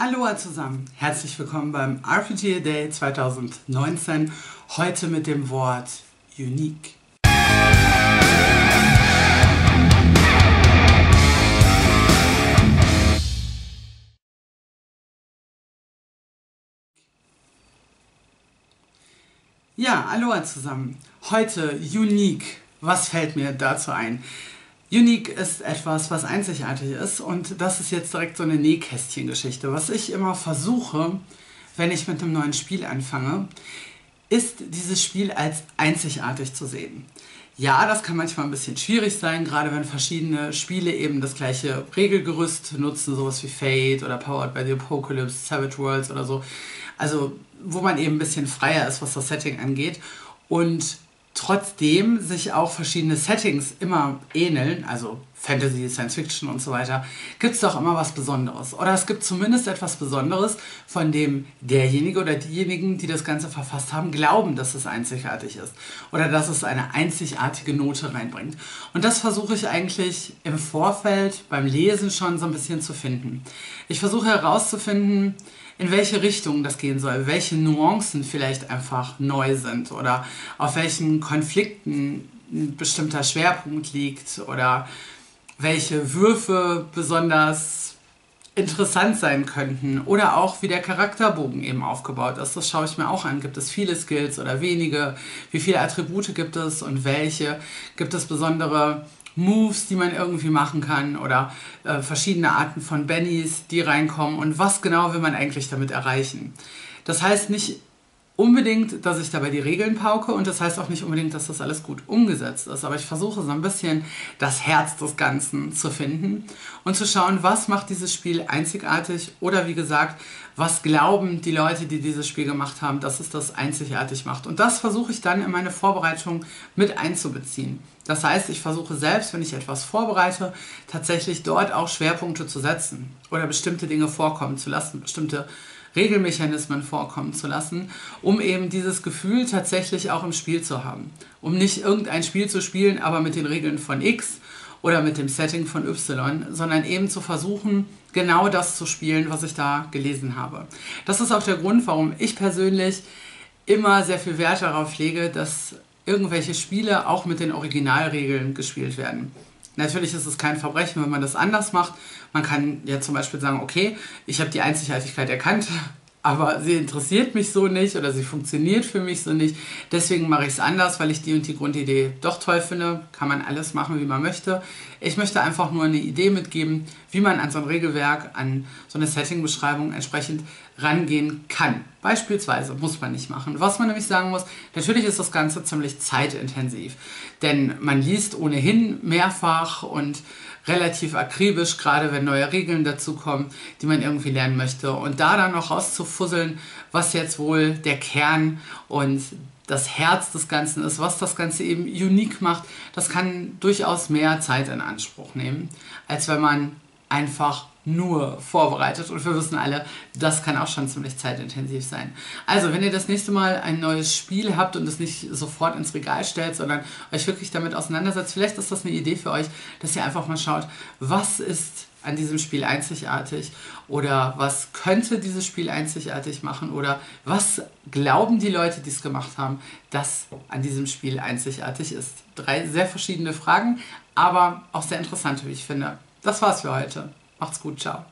Aloha zusammen, herzlich willkommen beim RPG Day 2019. Heute mit dem Wort Unique. Ja, Aloha zusammen. Heute Unique. Was fällt mir dazu ein? Unique ist etwas, was einzigartig ist und das ist jetzt direkt so eine Nähkästchengeschichte. Was ich immer versuche, wenn ich mit einem neuen Spiel anfange, ist dieses Spiel als einzigartig zu sehen. Ja, das kann manchmal ein bisschen schwierig sein, gerade wenn verschiedene Spiele eben das gleiche Regelgerüst nutzen, sowas wie Fate oder Powered by the Apocalypse, Savage Worlds oder so. Also, wo man eben ein bisschen freier ist, was das Setting angeht. Und trotzdem sich auch verschiedene Settings immer ähneln, also Fantasy, Science Fiction und so weiter, gibt es doch immer was Besonderes. Oder es gibt zumindest etwas Besonderes, von dem derjenige oder diejenigen, die das Ganze verfasst haben, glauben, dass es einzigartig ist. Oder dass es eine einzigartige Note reinbringt. Und das versuche ich eigentlich im Vorfeld beim Lesen schon so ein bisschen zu finden. Ich versuche herauszufinden, in welche Richtung das gehen soll, welche Nuancen vielleicht einfach neu sind oder auf welchen Konflikten ein bestimmter Schwerpunkt liegt oder welche Würfe besonders interessant sein könnten oder auch wie der Charakterbogen eben aufgebaut ist. Das schaue ich mir auch an. Gibt es viele Skills oder wenige? Wie viele Attribute gibt es und welche? Gibt es besondere Moves, die man irgendwie machen kann oder äh, verschiedene Arten von Bennys, die reinkommen und was genau will man eigentlich damit erreichen. Das heißt nicht unbedingt, dass ich dabei die Regeln pauke und das heißt auch nicht unbedingt, dass das alles gut umgesetzt ist, aber ich versuche so ein bisschen das Herz des Ganzen zu finden und zu schauen, was macht dieses Spiel einzigartig oder wie gesagt, was glauben die Leute, die dieses Spiel gemacht haben, dass es das einzigartig macht. Und das versuche ich dann in meine Vorbereitung mit einzubeziehen. Das heißt, ich versuche selbst, wenn ich etwas vorbereite, tatsächlich dort auch Schwerpunkte zu setzen oder bestimmte Dinge vorkommen zu lassen, bestimmte Regelmechanismen vorkommen zu lassen, um eben dieses Gefühl tatsächlich auch im Spiel zu haben. Um nicht irgendein Spiel zu spielen, aber mit den Regeln von X oder mit dem Setting von Y, sondern eben zu versuchen, genau das zu spielen, was ich da gelesen habe. Das ist auch der Grund, warum ich persönlich immer sehr viel Wert darauf lege, dass irgendwelche Spiele auch mit den Originalregeln gespielt werden. Natürlich ist es kein Verbrechen, wenn man das anders macht. Man kann ja zum Beispiel sagen, okay, ich habe die Einzigartigkeit erkannt, aber sie interessiert mich so nicht oder sie funktioniert für mich so nicht. Deswegen mache ich es anders, weil ich die und die Grundidee doch toll finde. Kann man alles machen, wie man möchte. Ich möchte einfach nur eine Idee mitgeben, wie man an so ein Regelwerk, an so eine Setting-Beschreibung entsprechend rangehen kann. Beispielsweise muss man nicht machen. Was man nämlich sagen muss, natürlich ist das Ganze ziemlich zeitintensiv, denn man liest ohnehin mehrfach und relativ akribisch, gerade wenn neue Regeln dazukommen, die man irgendwie lernen möchte. Und da dann noch rauszufusseln, was jetzt wohl der Kern und das Herz des Ganzen ist, was das Ganze eben unique macht, das kann durchaus mehr Zeit in Anspruch nehmen, als wenn man einfach nur vorbereitet. Und wir wissen alle, das kann auch schon ziemlich zeitintensiv sein. Also, wenn ihr das nächste Mal ein neues Spiel habt und es nicht sofort ins Regal stellt, sondern euch wirklich damit auseinandersetzt, vielleicht ist das eine Idee für euch, dass ihr einfach mal schaut, was ist an diesem Spiel einzigartig oder was könnte dieses Spiel einzigartig machen oder was glauben die Leute, die es gemacht haben, dass an diesem Spiel einzigartig ist. Drei sehr verschiedene Fragen, aber auch sehr interessante, wie ich finde. Das war's für heute. Macht's gut, ciao.